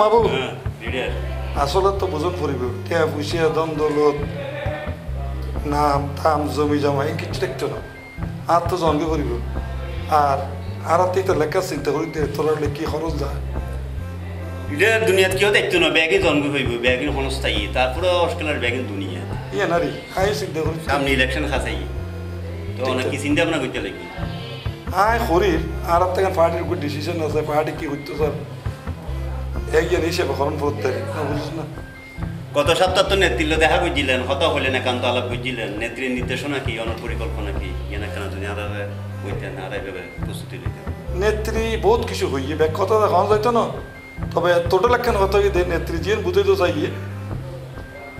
মাবু। হ্যাঁ আসলে তো বুঝন পড়িব টিয়া পুষিয়া দম দৌলত নাম থাম জমি জমা এই কিছু দেখতো না। আর তো জন্মে পড়িব আর আর হাতে তো লেখা চিন্তা করি দে তোরা কি খরচ যায় লিডার দুনিয়াত কেউ দেখতো না ব্যাগে জন্ম হইব ব্যাগের ক্ষণস্থায়ী তারপরে অস্ট্রেলিয়ার ব্যাগের দুনিয়া। ইয়ে নারী আই চিন্তা করি সামনে ইলেকশন খাসাই তো অনেক কি চিন্তা ভাবনা করতে লাগি? আয় শরীর আর থেকে পার্টির উপর ডিসিশন আছে পার্টি কি করতে স্যার একজন হিসেবে খরণ করতে না গত সপ্তাহ তো নেতৃত্ব দেখা করছিলেন হত হলেন একান্ত আলাপ করছিলেন নেত্রীর নির্দেশনা কি অনর পরিকল্পনা কি এনে কেন যদি হইতেন আর এইভাবে প্রস্তুতি নিতেন? নেত্রী বহুত কিছু হইয়ে ব্যাক কথা দেখানো যাইতো না। তবে টোটাল একখান কথা কি নেত্রী জিন বুঝাইতে চাইয়ে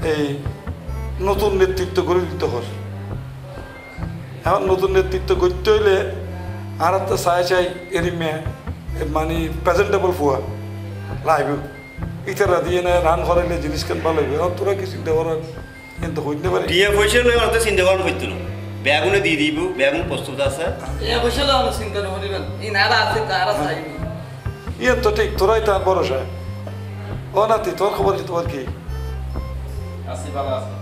এই নতুন নেতৃত্ব করে দিতে হয়। এখন নতুন নেতৃত্ব করতে হইলে আর একটা চাই চাই এরি মেয়ে মানে প্রেজেন্টেবল ফুয়া লাইব ইতারা দিয়ে না রান করাইলে জিনিস কেন ভালো হইবে এখন তোরা কি চিন্তা করার কিন্তু হইতে পারে টিয়া পয়সা লই অত চিন্তা করার করতো না? ব্যাগুনে দিয়ে দিব ব্যাগুন প্রস্তুত আছে। এ বসে অনেক চিন্তা করিবেন এই নারা আছে তারা চাইনি ইয়ে তো ঠিক তোরাই তার ভরসা ও নাতি তোর খবর কি তোমার কি? আছে ভালো আছে।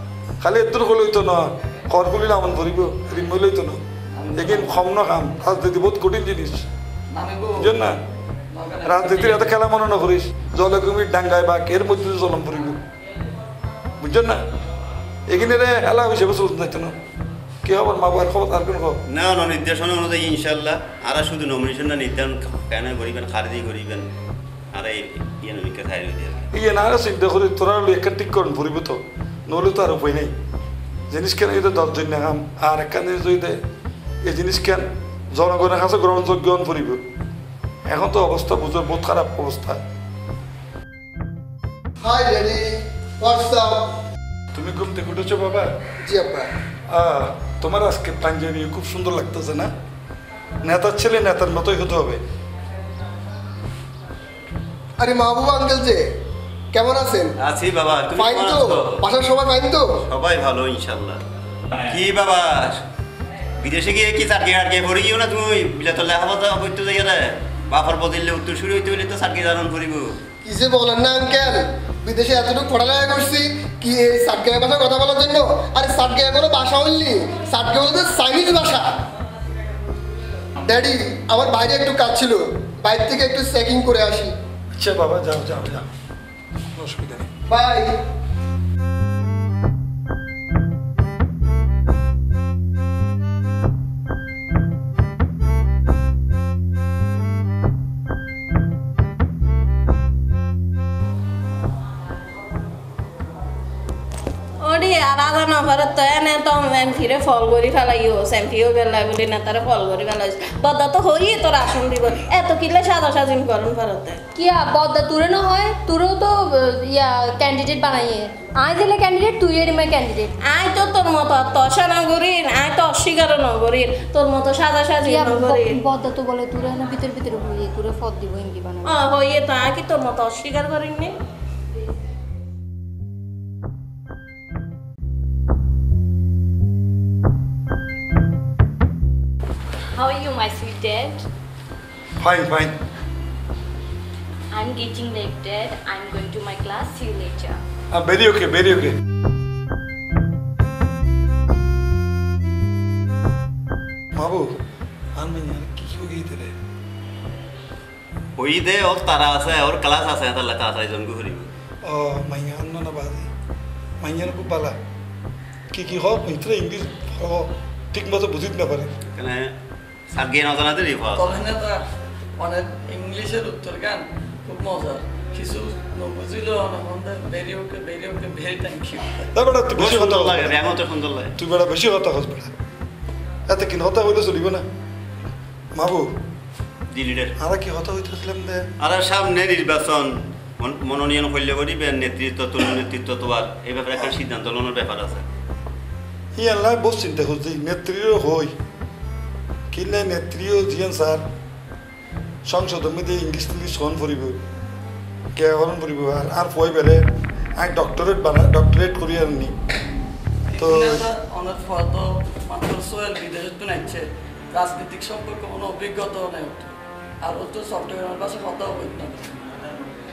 খালি এত হলেই তো না কর গুলি আমন করিব রিম হলেই তো না। এগিন কম না কাম রাজনীতি বহুত কঠিন জিনিস বুঝছেন না? রাজনীতির এত খেলা মনে না করিস জলকুমির ডাঙ্গায় বা কের মধ্যে জলম করিব বুঝছেন না? এগিনে রে খেলা হিসেবে চলতে না। কি মা বাবার খবর আর কোন খবর? না না নির্দেশনা অনুযায়ী ইনশাল্লাহ আর শুধু নমিনেশনটা নির্ধারণ কেন করিবেন খারিজি করিবেন আর এই ইয়ে নমিকে ইয়ে না আরও চিন্তা করি তোরা একটা ঠিক করুন ফুরিব তো। নহলে তো আর উপায় নেই। জিনিস কেন এটা দশজন নাগাম আর একখান জিনিস যদি দেয় এই জিনিস কেন জনগণের কাছে গ্রহণযোগ্য হন ফুরিব এখন তো অবস্থা বুঝো বহুত খারাপ অবস্থা। হাই ড্যাডি হোয়াটসঅ্যাপ তুমি ঘুম থেকে উঠেছো বাবা? জি আব্বা আহ, তোমার আজকে পাঞ্জাবি খুব সুন্দর লাগতেছে না? নেতার ছেলে নেতার মতোই হতে হবে। আরে মাহবুব আঙ্কেল যে কেমন আছেন? আছি বাবা। তুমি ফাইন তো? আছো? বাসার সবাই ফাইন তো? সবাই ভালো ইনশাআল্লাহ। কি বাবা? বিদেশে গিয়ে কি চাটকে আটকে পড়ে গিয়েও না তুমি? বিলে তো লেখাপড়া করতে যাই বাপার বদলে উত্তর শুরু হইতে হইলে তো চাটকে জানান করিব। কি যে বলেন না আঙ্কেল? বিদেশে এতটুকু পড়ালেখা করছি কি এই সাতগাঁয়ের ভাষা কথা বলার জন্য? আরে সাতগাঁয়ে কোনো ভাষা হইলি সাতগাঁ বলতে চাইনিজ ভাষা। ড্যাডি আমার বাইরে একটু কাজ ছিল। বাইরে থেকে একটু চেকিং করে আসি। আচ্ছা বাবা যাও যাও যাও। অসুবিধা নেই। বাই। আলাদা নভরত তো এনে তো এমপিরে ফল করি ফেলাইও এমপিও বেলা বলি না তারা ফল করি ফেলাইছ বদা তো হই তোর আসন দিব। এত কিলে সাদা সাজিন করুন ভারতে কিয়া বদ্দা তুরে না হয় তুরেও তো ইয়া ক্যান্ডিডেট বানাইয়ে। আয় দিলে ক্যান্ডিডেট তুই এর মে ক্যান্ডিডেট আই তো তোর মতো তসা না করিন আই তো অস্বীকার না করিন তোর মতো সাদা সাজি না করিন বদ্দা তো বলে তুরে না ভিতর ভিতরে হইয়ে তুরে ফদ দিব ইঙ্গি বানাবে। ও হইয়ে তো আই কি তোর মতো অস্বীকার করিনি How my sweet dad? Fine fine I'm getting late, dad. I'm going to my class. See you later. Very okay very okay বাবু আমি আর কি কি গিয়ে রে হই দে ওর তারা আছে ওর ক্লাস আছে তার লেখা আছে জন্ম করিব ও মাইয়া অন্য না বাদি মাইয়ার খুব বালা কি কি হোক মিত্রে ইংলিশ ভালো ঠিক মতো বুঝিতে না পারে কেন সার্গে না জানাতে দিব তবে না তা অনেক ইংলিশের উত্তর গান খুব মজার। কিছু বুঝিল আমাদের very okay very okay very thank you তাই তুই বেশি কথা সুন্দর বল লাগে ব্যায়ামও তো সুন্দর লাগে। তুই বেটা বেশি কথা হস বেটা। এত কি হতা হইলে চলিব না? মাবু জি লিডার আর কি হতা হইতেছিলাম দে আর সামনে নির্বাচন মন- মনোনয়ন করলে করিবেন নেতৃত্ব তরুণ নেতৃত্ব তোমার এই ব্যাপারে একটা সিদ্ধান্ত লওয়ার ব্যাপার আছে। ই আল্লাহ বহুত চিন্তা করছি নেত্রীরও হই। কিনলে নেত্রীও জিয়ান স্যার সংসদ মধ্যে ইংলিশ টিংলিশ সহন ফুরিব কে হরণ ফুরিব আর আর পয় বেড়ে আই ডক্টরেট বানা ডক্টরেট করি আর নি। তো অনেক ফটো মাত্র তো নাইছে। রাজনৈতিক সম্পর্কে কোনো অভিজ্ঞতাও নেই। আর ও তো সফটওয়্যারের পাশে কথা বলতে না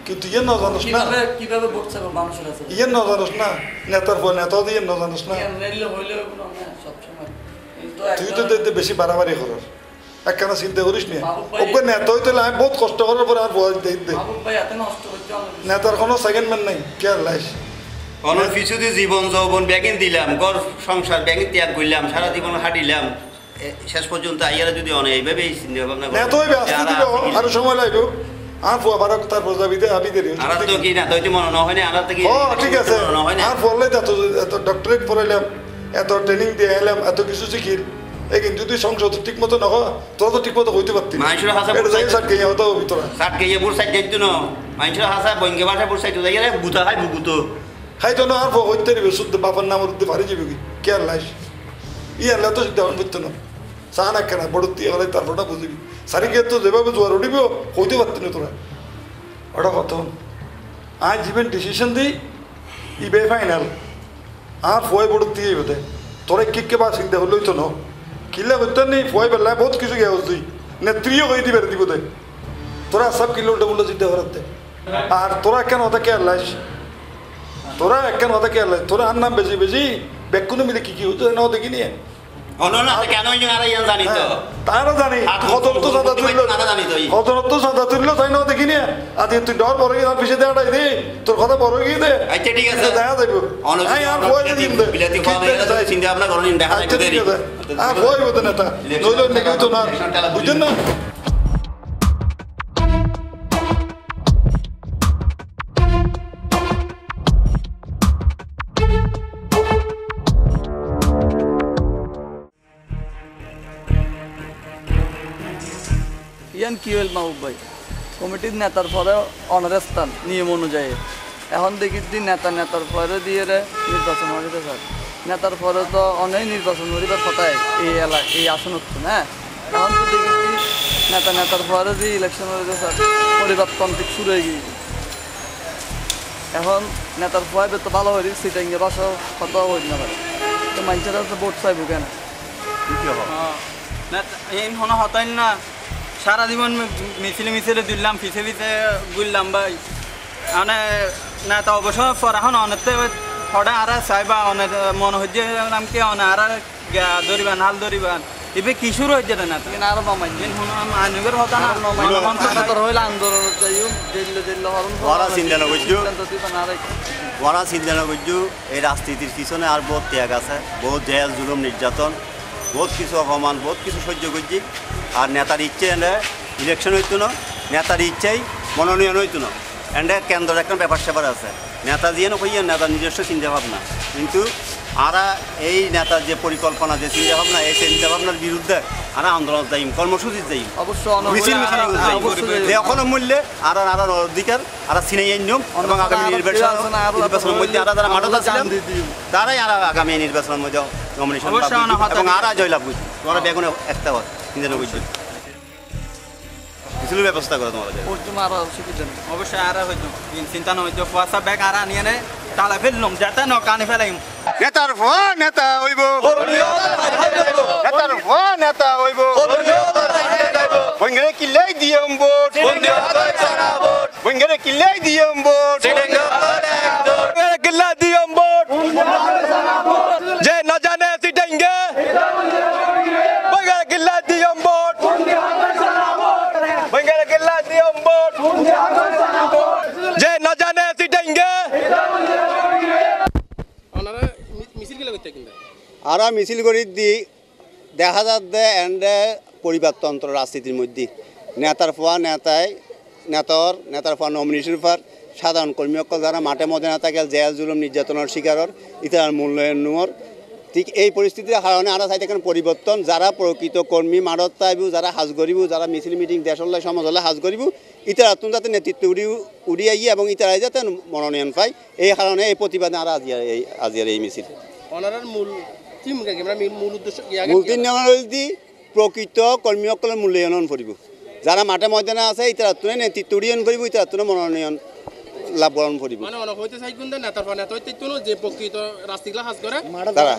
কিন্তু ইয়ে ন। জানোস না কীভাবে চাইব মানুষের কাছে? ইয়ে ন। জানোস না নেতার পর নেতা দিয়ে ন। জানোস না হইলে কোনো সবসময় কিন্তু তুই তো দেখতে বেশি বাড়াবাড়ি করার একখানা চিন্তা করিস নি। ওকে নেতা হইতে আমি বহুত কষ্ট করার পরে আর বয়স দিয়ে দে মাহবুব ভাই এত নষ্ট করছে অনেক কিছু। নেতার কোনো সেকেন্ড ম্যান নাই। কে আর লাইস? অন্য কিছুতে জীবন যৌবন ব্যাগিন দিলাম ঘর সংসার ব্যাগিন ত্যাগ করলাম সারা জীবন হাঁটিলাম। শেষ পর্যন্ত আইয়ারা যদি অনেক এইভাবেই চিন্তা ভাবনা নেতা হইবে আসতে দিবে আরও সময় লাগবে। আর ফুয়া বারক তার প্রজাবিদে আবি দেরি আরা তো কি না? তো মনে হয় না আরা তো কি ও ঠিক আছে। মনে হয় না। আর পড়লে এত এত ডক্টরেট পড়াইলাম। এত ট্রেনিং দিয়ে এলাম এত কিছু শিখিল এই কিন্তু তুই সংসদ ঠিক মতো নহ তোরা তো ঠিক মতো হইতে পারতি না। সাত কেজি বুড় সাইড যাইতো না? মানুষের হাসা বঙ্গে ভাষা বুড় সাইড যাই হয় বুকুতো। তো না আর হইতে শুদ্ধ বাবার নাম উঠতে পারি যাবে কি? কে আর লাইস ই তো দেওয়ান বুঝতো না। চা না কেনা বড়তি হলে তারপরটা বুঝবি সারিকে তো যেভাবে জোয়ার উঠিব হইতে পারতি না তোরা। ওটা কত আজ জীবন ডিসিশন দিই ইবে ফাইনাল ফয় বড়তি এই বোধে। তোরা কি কে বা চিন্তা হলেই তো ন কিলে হইতে নেই? ফয় বেলায় বহুত কিছু গিয়ে হচ্ছি নেত্রীও হয়ে দিবে দিব দে তোরা সব কিলো উল্টা চিন্তা করাতে আর তোরা কেন ওটা কে লাইস তোরা কেন ওটা কে লাইস তোরা আর নাম বেশি বেশি বেকুনে মিলে কি কি হচ্ছে না দেখি নিয়ে। না তো হ্যাঁ, তারা তো তো তো না কথা বড় গিয়ে দে আচ্ছা ঠিক আছে। দেখা যাইব। তো চিন্তা ভাবনা করেন দেখা আচ্ছা দেরি। আছে। আর বই বলতে নেতা নইলে নেগে তো না। বুঝছেন না? ইয়ান কি হইল মাহবুব ভাই। কমিটির নেতার পরে অনারের স্থান নিয়ম অনুযায়ী। এখন দেখি যে নেতা নেতার পরে দিয়ে রে নির্বাচন হইতে স্যার। নেতার পরে তো অনেক নির্বাচন করিবার কথায়? এই এলাকা এই আসনত হ্যাঁ এখন তো দেখি নেতা নেতার পরে যে ইলেকশন হইতে স্যার পরিবারতান্ত্রিক শুরু হয়ে গিয়েছে। এখন নেতার ভয় তো ভালো হইল সিটিং এর বাসা কথা হইল না পারে। তো মানুষেরা তো ভোট চাইব কেন? এই শোনা হতাইল না? সারা জীবন মিছিলে মিছিলে দিলাম পিছে পিছে গুললাম ভাই। মানে না তা অবশ্য পড়াশোনা অনেকতে হঠাৎ আর চাইবা অনেক মনে হচ্ছে নাম কি অনে আর ধরিবান হাল ধরিবান। এবে কি শুরু হয়েছে না কিন্তু আরও নমাইন যেন শুনো আনুগের হতা না তোর হইল আন্দোলন যাইও দিল্ল দিল্ল হরণ ওরা চিন্তা না ওরা চিন্তা না এই রাজনীতির পিছনে আর বহুত ত্যাগ আছে বহুত জেল জুলুম নির্যাতন বহুত কিছু অপমান বহুত কিছু সহ্য করছি। আর নেতার ইচ্ছে ইলেকশন হইতো না নেতার ইচ্ছাই মনোনয়ন হইতো না। এন্ডে কেন্দ্রের একটা ব্যাপার স্যাপার আছে। নেতা দিয়ে নকইয়া নেতার নিজস্ব চিন্তা ভাবনা কিন্তু আরা এই নেতার যে পরিকল্পনা যে চিন্তা ভাবনা এই চিন্তা ভাবনার বিরুদ্ধে আরা আন্দোলন যাইম কর্মসূচি যাইম মিছিল মিছিল অবশ্যই যে এখনও মূল্যে আর আর অধিকার আর সিনাই নিয়ম এবং আগামী নির্বাচন নির্বাচনের মধ্যে আরা যারা মাঠে আরও ছিলেন গান্ধী দিও। তারাই আর আগামী নির্বাচনের মধ্যে নমিনেশন এবং আর জয়লাভ করছি। তোমরা বেগুনে একটা হত ব্যবস্থা করো তোমাদের। আরও অবশ্যই আর হইতো। চিন্তা না হইতো। কুয়াশা ব্যাগ আর আনিয়ে নে তালা ফেললাম যাতে ন কানে ফেলাইম। নেতার নেতা হইব। নেতার ফোয়া নেতা হইব। বঙ্গরে কিল্লাই দিয়ম ভোট। বঙ্গরে কিল্লাই দিয়ম ভোট। আরা মিছিল করি দি, দেখা যাচ্ছে এন্ডে পরিবারতন্ত্র রাজনীতির মধ্যে। নেতার ফোয়া নেতায় নেতার নেতার ফোয়া নমিনেশন ফার, সাধারণ কর্মী অকল যারা মাঠে মধ্যে না থাকে জেল, জুলুম, নির্যাতনের শিকারর ইতার মূল্যায়ন নোর ঠিক এই পরিস্থিতির কারণে আরা চাই এখন পরিবর্তন, যারা প্রকৃত কর্মী মাঠত তাইব, যারা হাজ করিব যারা মিছিল মিটিং দেশলে সমাজ হলে হাজ করিব ইতারা তুন যাতে নেতৃত্ব উড়ি উড়ি আইয়ে এবং ইতারাই যাতে মনোনয়ন পায়, এই কারণে এই প্রতিবাদে আরা আজিয়ার এই আজিয়ার এই মিছিল। অনারার মূল থিম কি মূল উদ্দেশ্য মূল তিন নম্বর প্রকৃত কর্মীসকলে মূল্যায়ন কৰিব যারা মাঠে ময়দানে আছে ইতারা নেতৃত্ব উড়িয়ন করব ইতারা মনোনয়ন লাভবান করিব মানে অনেক হইতে চাই কিন্তু নেতার পর নেতা হইতে তো যে প্রকৃত রাস্তিগুলা হাজ করে। তারা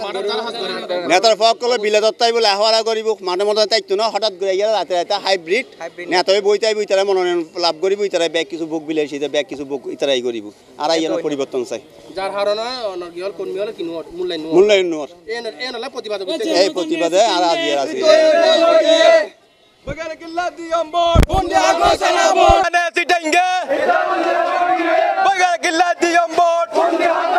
নেতার ফকলে বিলেতত তাই বলে আহ্বারা করিব মানে মনে তাইতো না হঠাৎ করে গেলে রাতে রাতে হাইব্রিড। নেতাই বইতাই বইতারা মনোনয়ন লাভ করিব ইতারা ব্যাগ কিছু বুক বিলে সেই ব্যাগ কিছু বুক ইতারাই করিব। আর আইয়ার পরিবর্তন চাই। যার হারণে অনেক গিয়ল কর্মী হলে কিনু মূল্যায়ন নু মূল্যায়ন নোর এ এ নলে প্রতিবাদ করতে এই প্রতিবাদে আর Bagaimana kita di ambon? Bundi aku sana bon. Ane si denge. Yeah.